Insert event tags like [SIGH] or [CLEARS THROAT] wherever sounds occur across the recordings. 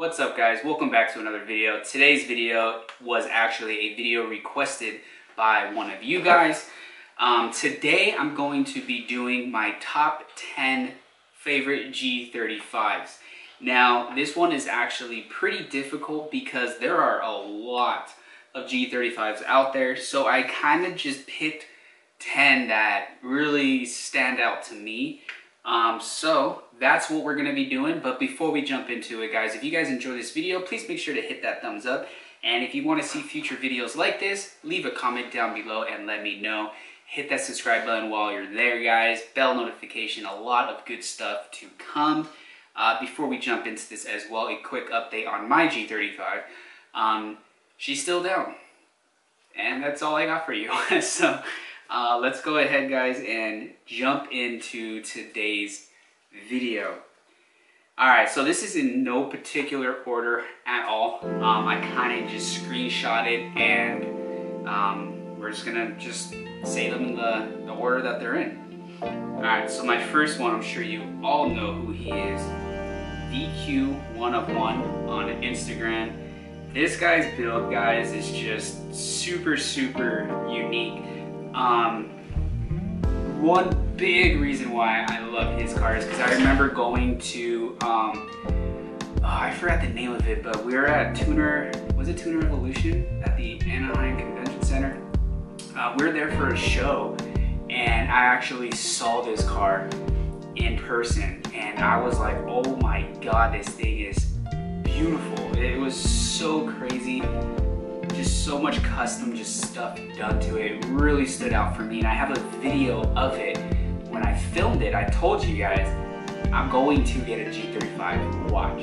What's up guys? Welcome back to another video. Today's video was actually a video requested by one of you guys. Um, today I'm going to be doing my top 10 favorite G35s. Now this one is actually pretty difficult because there are a lot of G35s out there so I kind of just picked 10 that really stand out to me. Um, so that's what we're to be doing. But before we jump into it, guys, if you guys enjoy this video, please make sure to hit that thumbs up. And if you want to see future videos like this, leave a comment down below and let me know. Hit that subscribe button while you're there, guys. Bell notification, a lot of good stuff to come. Uh, before we jump into this as well, a quick update on my G35. Um, she's still down. And that's all I got for you. [LAUGHS] so uh, let's go ahead, guys, and jump into today's video. Alright, so this is in no particular order at all. Um, I kind of just screenshot it and um, we're just gonna just say them in the, the order that they're in. Alright, so my first one, I'm sure you all know who he is. VQ1 of 1 on Instagram. This guy's build, guys, is just super, super unique. Um, one big reason why I love his cars because I remember going to um, oh, I forgot the name of it, but we were at Tuner was it Tuner Evolution at the Anaheim Convention Center. Uh, we were there for a show, and I actually saw this car in person, and I was like, oh my god, this thing is beautiful. It was so crazy just so much custom just stuff done to it. It really stood out for me and I have a video of it. When I filmed it, I told you guys, I'm going to get a G35 watch.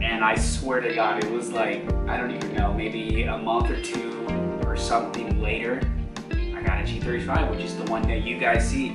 And I swear to God, it was like, I don't even know, maybe a month or two or something later, I got a G35, which is the one that you guys see.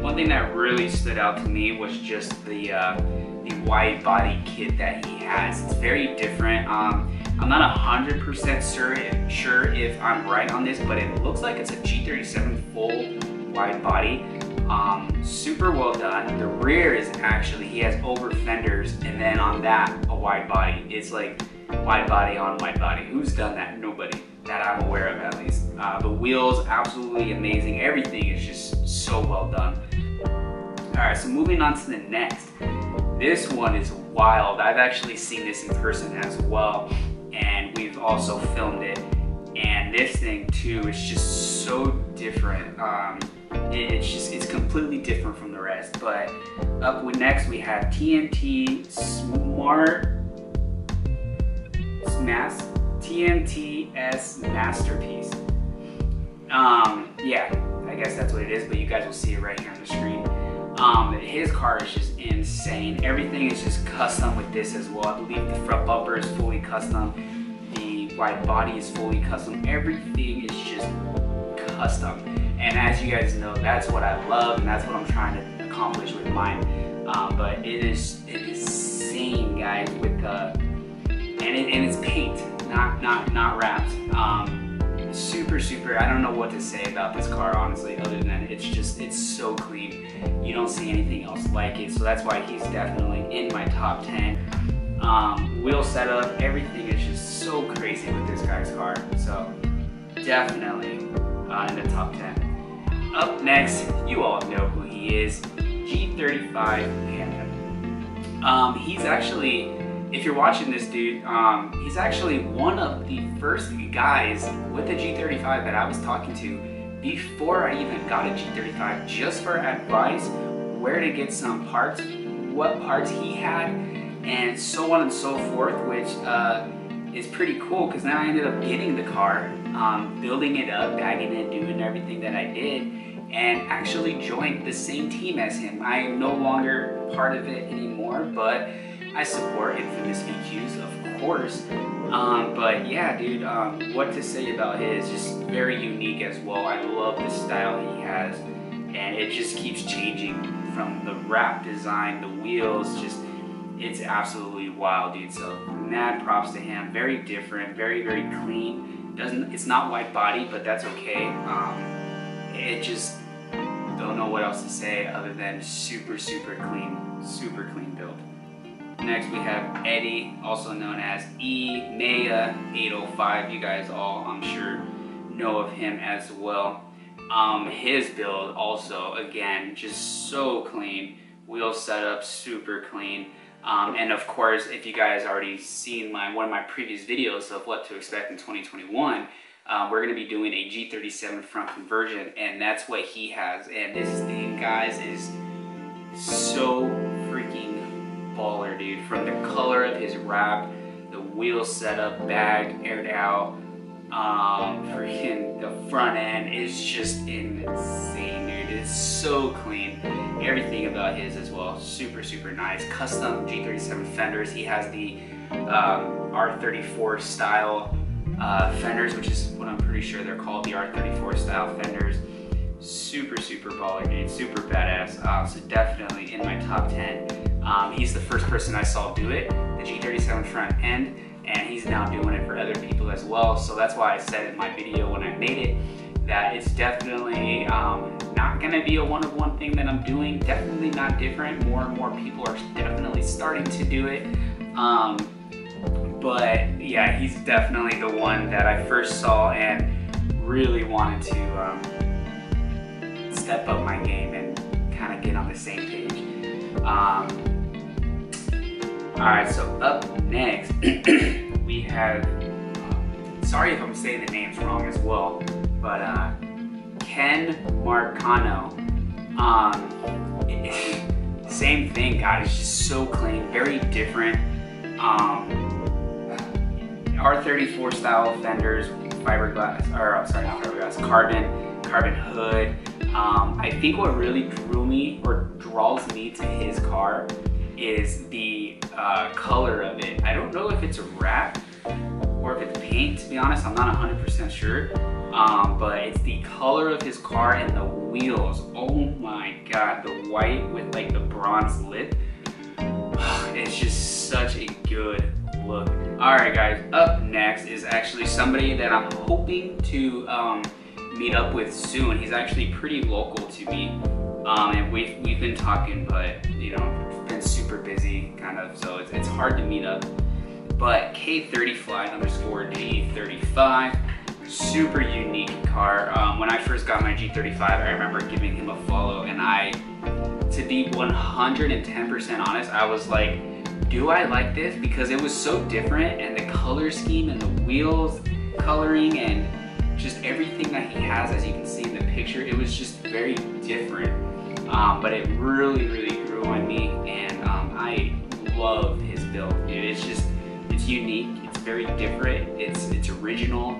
One thing that really stood out to me was just the, uh, the wide body kit that he has. It's very different. Um, I'm not 100% sure, sure if I'm right on this, but it looks like it's a G37 full wide body. Um, super well done. The rear is actually, he has over fenders, and then on that, a wide body. It's like wide body on wide body. Who's done that? Nobody that I'm aware of at least. Uh, the wheels, absolutely amazing. Everything is just so well done. All right, so moving on to the next. This one is wild. I've actually seen this in person as well and we've also filmed it. And this thing too is just so different. Um, it's just it's completely different from the rest. But up next we have TNT Smart Mass TNTS Masterpiece. Um, yeah, I guess that's what it is. But you guys will see it right here on the screen. Um, his car is just insane. Everything is just custom with this as well. I believe the front bumper is fully custom. The wide body is fully custom. Everything is just custom. And as you guys know, that's what I love and that's what I'm trying to accomplish with mine. Um, but it is it is insane, guys, with the and it, and it's paint, not not not wrapped. Um, super, super, I don't know what to say about this car, honestly, other than it's just, it's so clean. You don't see anything else like it, so that's why he's definitely in my top 10. Um, wheel setup, everything is just so crazy with this guy's car, so definitely uh, in the top 10. Up next, you all know who he is, G35 Panda. Um, he's actually if you're watching this dude, um, he's actually one of the first guys with the G35 that I was talking to before I even got a G35, just for advice, where to get some parts, what parts he had, and so on and so forth, which uh, is pretty cool because now I ended up getting the car, um, building it up, bagging it, doing everything that I did, and actually joined the same team as him. I am no longer part of it anymore, but I support Infamous VQs, of course. Um, but yeah, dude, um, what to say about his? Just very unique as well. I love the style he has, and it just keeps changing from the wrap design, the wheels, just it's absolutely wild, dude. So mad props to him. Very different, very very clean. Doesn't it's not wide body, but that's okay. Um, it just don't know what else to say other than super super clean, super clean. Next we have Eddie, also known as E Maya 805. You guys all, I'm sure, know of him as well. Um, his build also, again, just so clean. Wheel setup, super clean. Um, and of course, if you guys already seen my one of my previous videos of what to expect in 2021, uh, we're going to be doing a G37 front conversion, and that's what he has. And this thing, guys, is so baller, dude. From the color of his wrap, the wheel setup, bag aired out, um, freaking the front end is just insane, dude. It's so clean. Everything about his as well, super, super nice. Custom G37 fenders. He has the um, R34 style uh, fenders, which is what I'm pretty sure they're called, the R34 style fenders. Super, super baller, dude. Super badass. Uh, so definitely in my top 10. Um, he's the first person I saw do it, the G37 front end, and he's now doing it for other people as well. So that's why I said in my video when I made it that it's definitely um, not gonna be a one-of-one thing that I'm doing. Definitely not different. More and more people are definitely starting to do it. Um, but yeah, he's definitely the one that I first saw and really wanted to um, step up my game and kind of get on the same page. Um, all right, so up next [CLEARS THROAT] we have. Uh, sorry if I'm saying the names wrong as well, but uh, Ken Marcano. Um, [LAUGHS] same thing, God, guys. Just so clean, very different. Um, R34 style fenders, fiberglass, or sorry, not fiberglass, carbon, carbon hood. Um, I think what really drew me or draws me to his car is the uh, color of it. I don't know if it's a wrap or if it's paint, to be honest, I'm not 100% sure. Um, but it's the color of his car and the wheels. Oh my God, the white with like the bronze lip. [SIGHS] It's just such a good look. Alright guys, up next is actually somebody that I'm hoping to um, meet up with soon. He's actually pretty local to me. Um, and we've, we've been talking, but you know, been super busy kind of, so it's, it's hard to meet up. But K30 Fly underscore G35, super unique car. Um, when I first got my G35, I remember giving him a follow and I, to be 110% honest, I was like, do I like this? Because it was so different and the color scheme and the wheels coloring and just everything that he has as you can see in the picture, it was just very different. Um, but it really, really grew on me and um, I love his build. Dude. It's just, it's unique, it's very different, it's, it's original.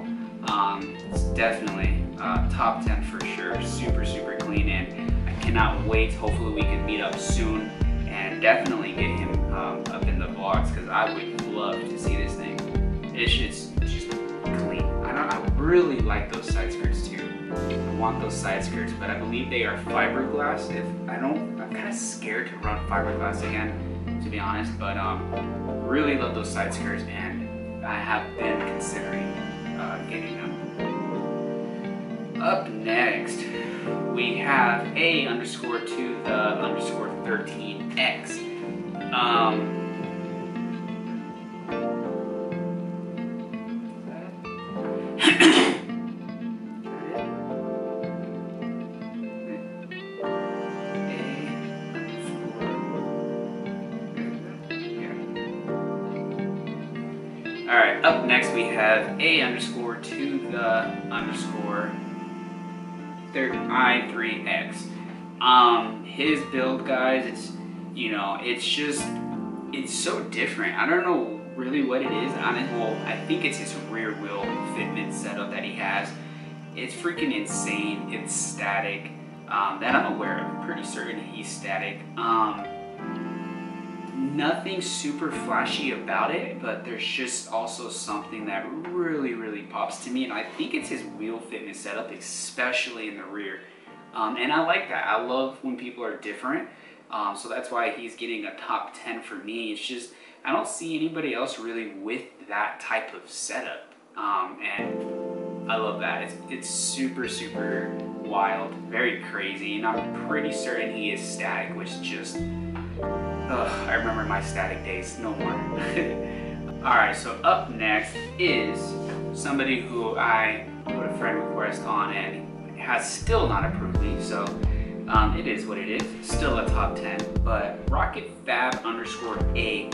Um, it's definitely uh, top 10 for sure, super, super clean and I cannot wait. Hopefully we can meet up soon and definitely get him um, up in the vlogs because I would love to see this thing. It's just, it's just clean. I. I really like those side skirts want those side skirts, but I believe they are fiberglass. If I don't, I'm kind of scared to run fiberglass again, to be honest. But um, really love those side skirts, and I have been considering uh, getting them. Up next, we have a underscore to the underscore 13x. Um, next we have A underscore to the underscore I3X. Um, his build, guys, it's you know, it's just, it's so different. I don't know really what it is. I don't, well, I think it's his rear wheel fitment setup that he has. It's freaking insane. It's static. Um, that I'm aware of. I'm pretty certain he's static. Um, nothing super flashy about it, but there's just also something that really, really pops to me. And I think it's his wheel fitment setup, especially in the rear. Um, and I like that. I love when people are different. Um, so that's why he's getting a top 10 for me. It's just, I don't see anybody else really with that type of setup. Um, and I love that. It's, it's super, super wild, very crazy. And I'm pretty certain he is static, which just Ugh, I remember my static days, no more. [LAUGHS] Alright, so up next is somebody who I put a friend request on and has still not approved me, so um, it is what it is. Still a top 10, but Rocket Fab underscore A.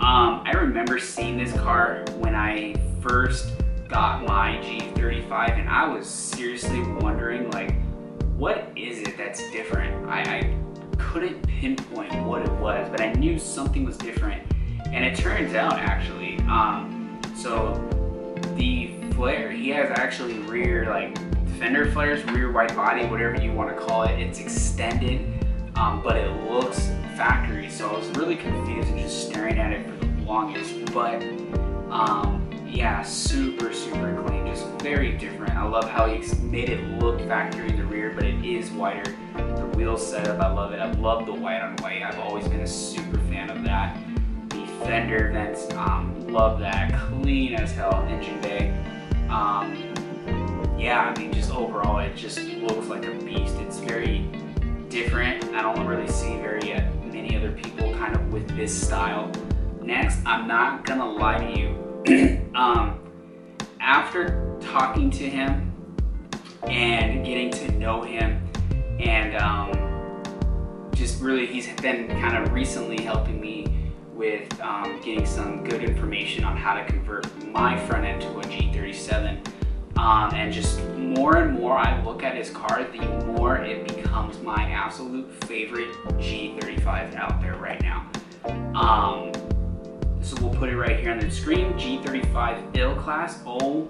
Um, I remember seeing this car when I first got my G35 and I was seriously wondering like, what is it that's different? I, I couldn't pinpoint what it was, but I knew something was different and it turns out actually, um, so the flare, he has actually rear, like fender flares, rear wide body, whatever you want to call it. It's extended, um, but it looks factory. So I was really confused and just staring at it for the longest. But um, yeah, super, super clean, just very different. I love how he made it look factory in the rear, but it is wider. Wheel setup, I love it. I love the white on white. I've always been a super fan of that The fender vents. Um, love that. Clean as hell engine bay. Um, yeah, I mean, just overall, it just looks like a beast. It's very different. I don't really see very uh, many other people kind of with this style. Next, I'm not gonna lie to you. [CLEARS THROAT] um, after talking to him and getting to know him, and um, just really, he's been kind of recently helping me with um, getting some good information on how to convert my front end to a G37. Um, and just more and more I look at his car, the more it becomes my absolute favorite G35 out there right now. Um, so we'll put it right here on the screen, G35 Ill Class. Oh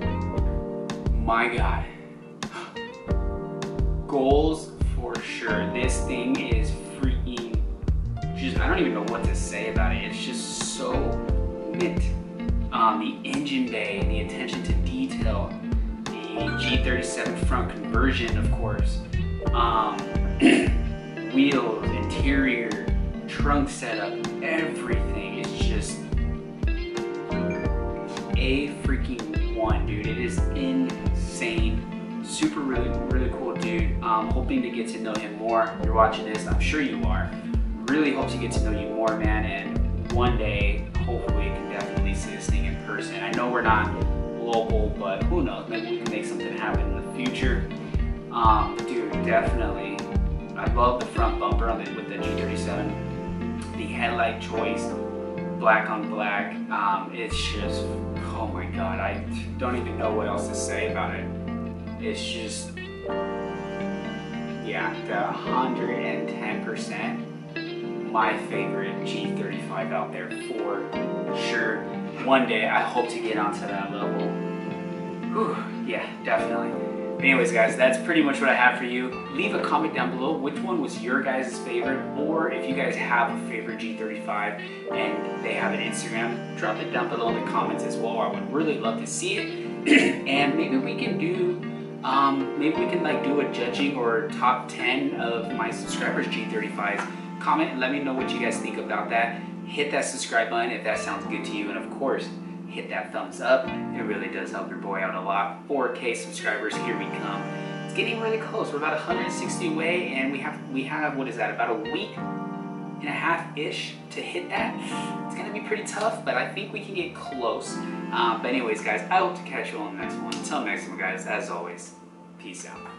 my God. [GASPS] Goals for sure. This thing is just, I don't even know what to say about it. It's just so mint. Um, the engine bay, the attention to detail, the G37 front conversion, of course, um, [CLEARS THROAT] wheels, interior, trunk setup, everything is just a freaking one, dude. It is insane. Super, really, really cool dude. Um, hoping to get to know him more. You're watching this, I'm sure you are really hope to get to know you more, man. And one day, hopefully, we can definitely see this thing in person. I know we're not local, but who knows? Maybe we can make something happen in the future. Um, dude, definitely. I love the front bumper on the, with the G37. The headlight choice, black on black. Um, it's just, oh my god, I don't even know what else to say about it. It's just, yeah, the 110% my favorite G35 out there for sure. One day I hope to get onto that level. Whew, yeah, definitely. Anyways, guys, that's pretty much what I have for you. Leave a comment down below which one was your guys' favorite, or if you guys have a favorite G35 and they have an Instagram, drop it down below in the comments as well. I would really love to see it. [CLEARS THROAT] and maybe we can do um, maybe we can like do a judging or top 10 of my subscribers G35s comment and let me know what you guys think about that. Hit that subscribe button if that sounds good to you. And of course, hit that thumbs up. It really does help your boy out a lot. 4K subscribers, here we come. It's getting really close. We're about 160 away and we have, we have what is that, about a week and a half-ish to hit that. It's gonna be pretty tough, but I think we can get close. Um, but anyways, guys, I hope to catch you all on the next one. Until next time, guys, as always, peace out.